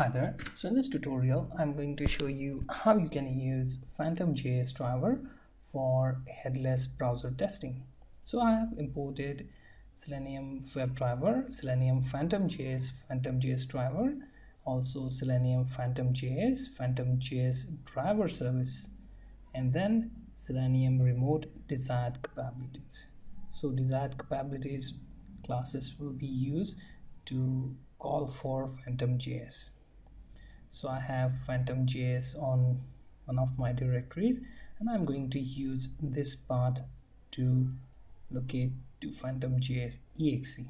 Hi there. So in this tutorial, I'm going to show you how you can use Phantom.js driver for headless browser testing. So I have imported Selenium WebDriver, Selenium Phantom.js, Phantom.js driver, also Selenium Phantom.js, Phantom.js driver service, and then Selenium remote desired capabilities. So desired capabilities classes will be used to call for phantom.js so I have phantom.js on one of my directories and I'm going to use this part to locate to phantom.js exe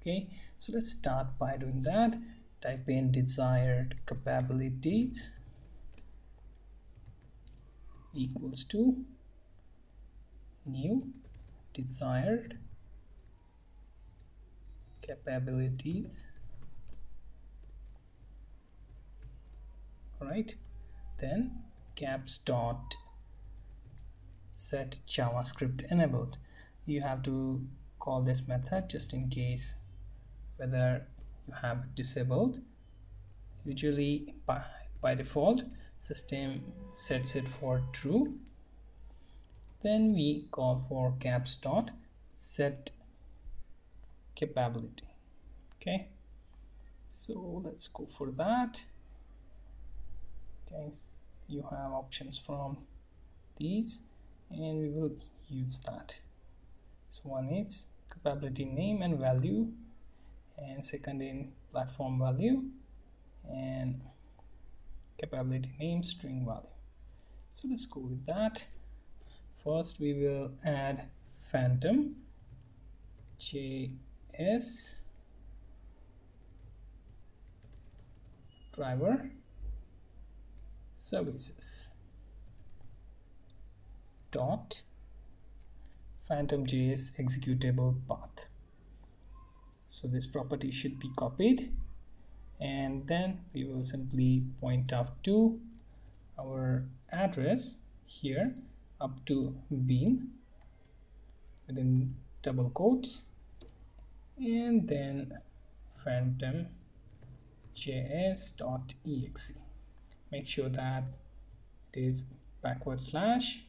okay? So let's start by doing that. Type in desired capabilities equals to new desired capabilities right then caps dot set javascript enabled. You have to call this method just in case whether you have disabled. Usually by, by default system sets it for true. Then we call for caps dot set capability. Okay. So let's go for that okay you have options from these and we will use that. So one is capability name and value and second in platform value and capability name string value. So let's go with that. First we will add phantom js driver services dot. Phantom.js executable path. So this property should be copied. And then we will simply point out to our address here up to bin within double quotes. And then phantom js.exe make sure that it is backward slash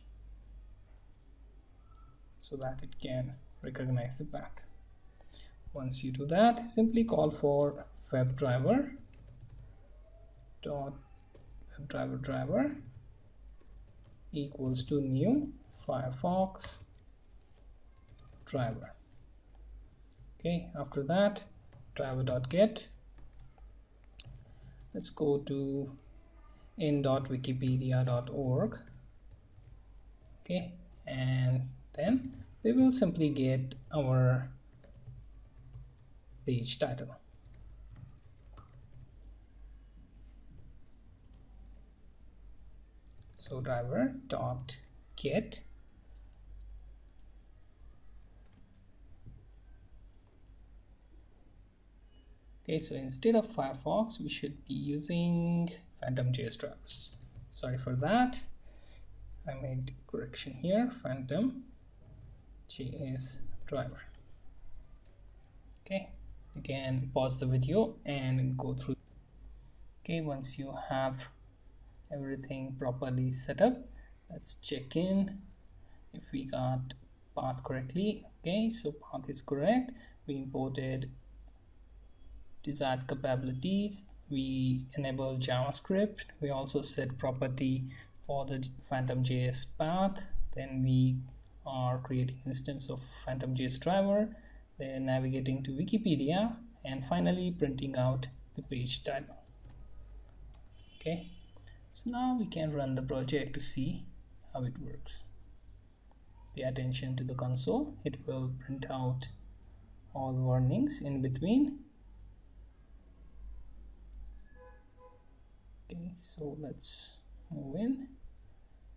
so that it can recognize the path. Once you do that simply call for WebDriver dot WebDriver driver equals to new Firefox driver. Okay after that driver dot get. Let's go to in.wikipedia.org okay and then we will simply get our page title. So driver dot get okay so instead of firefox we should be using phantom js drivers sorry for that. I made correction here phantom js driver. Okay again pause the video and go through. Okay once you have everything properly set up let's check in if we got path correctly. Okay so path is correct. We imported desired capabilities. We enable javascript. We also set property for the phantom.js path. Then we are creating instance of phantom.js driver. Then navigating to wikipedia. And finally printing out the page title. Okay. So now we can run the project to see how it works. Pay attention to the console. It will print out all warnings in between okay so let's move in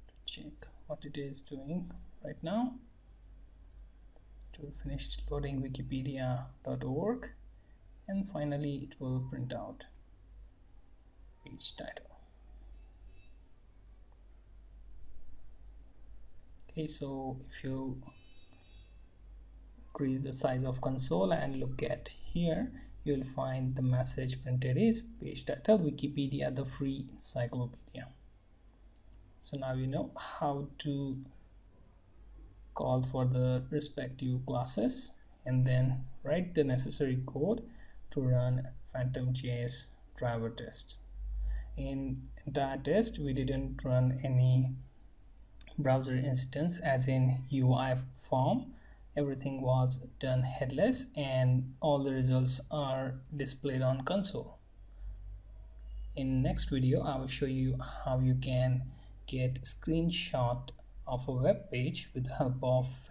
to check what it is doing right now. To finish loading wikipedia.org and finally it will print out page title. Okay so if you increase the size of console and look at here you'll find the message printed is page title wikipedia the free encyclopedia. So now you know how to call for the respective classes and then write the necessary code to run phantom.js driver test. In that test we didn't run any browser instance as in UI form everything was done headless and all the results are displayed on console. In next video I will show you how you can get screenshot of a web page with the help of